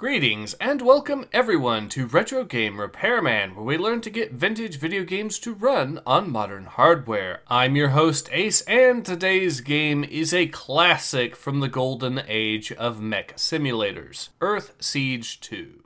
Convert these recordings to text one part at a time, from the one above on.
Greetings and welcome everyone to Retro Game Repairman, where we learn to get vintage video games to run on modern hardware. I'm your host Ace, and today's game is a classic from the golden age of mech simulators Earthsiege 2.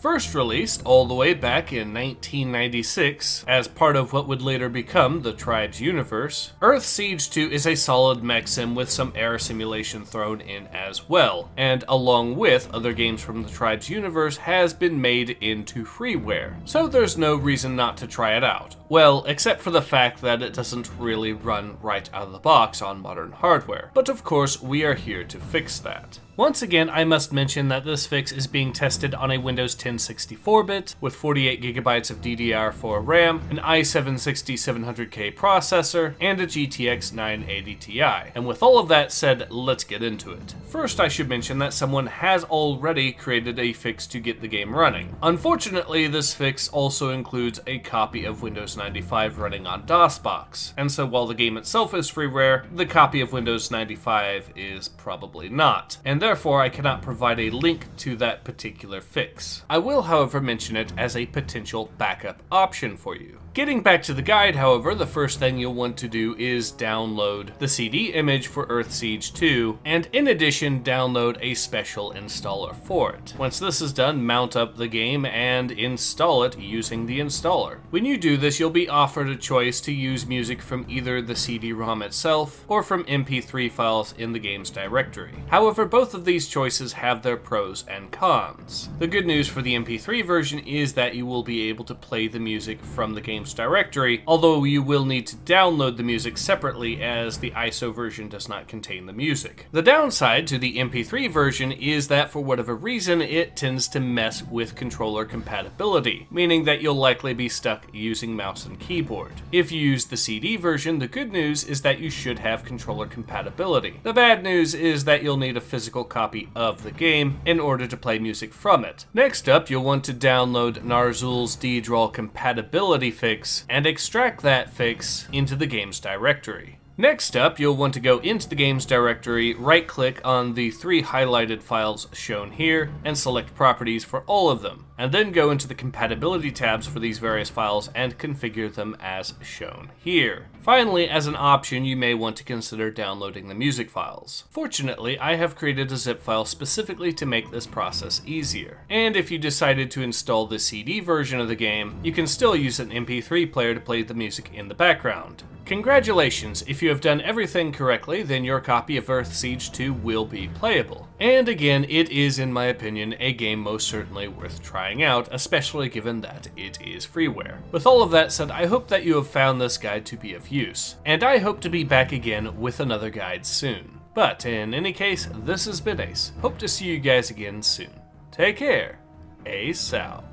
First released all the way back in 1996 as part of what would later become the Tribes universe, Earthsiege 2 is a solid mech sim with some air simulation thrown in as well, and along with other games from the Tribes universe has been made into freeware, so there's no reason not to try it out. Well, except for the fact that it doesn't really run right out of the box on modern hardware. But of course, we are here to fix that. Once again, I must mention that this fix is being tested on a Windows 10 64-bit with 48GB of DDR4 RAM, an i7-6700K processor, and a GTX 980 Ti. And with all of that said, let's get into it. First, I should mention that someone has already created a fix to get the game running. Unfortunately, this fix also includes a copy of Windows 95 running on DOSBox, and so while the game itself is freeware, the copy of Windows 95 is probably not, and therefore I cannot provide a link to that particular fix. I will, however, mention it as a potential backup option for you. Getting back to the guide, however, the first thing you'll want to do is download the CD image for Earthsiege 2, and in addition, download a special installer for it. Once this is done, mount up the game and install it using the installer. When you do this, you'll be offered a choice to use music from either the CD-ROM itself or from MP3 files in the game's directory. However, both of these choices have their pros and cons. The good news for the MP3 version is that you will be able to play the music from the game's directory, although you will need to download the music separately as the ISO version does not contain the music. The downside to the MP3 version is that for whatever reason it tends to mess with controller compatibility, meaning that you'll likely be stuck using mouse and keyboard. If you use the CD version, the good news is that you should have controller compatibility. The bad news is that you'll need a physical copy of the game in order to play music from it. Next up, you'll want to download Narzoul's D-Draw compatibility fix and extract that fix into the game's directory. Next up, you'll want to go into the game's directory, right-click on the three highlighted files shown here, and select Properties for all of them, and then go into the compatibility tabs for these various files and configure them as shown here. Finally, as an option, you may want to consider downloading the music files. Fortunately, I have created a zip file specifically to make this process easier. And if you decided to install the CD version of the game, you can still use an MP3 player to play the music in the background. Congratulations, if you have done everything correctly, then your copy of Earthsiege 2 will be playable. And again, it is, in my opinion, a game most certainly worth trying out, especially given that it is freeware. With all of that said, I hope that you have found this guide to be of use, and I hope to be back again with another guide soon. But in any case, this has been Ace. Hope to see you guys again soon. Take care. Ace out.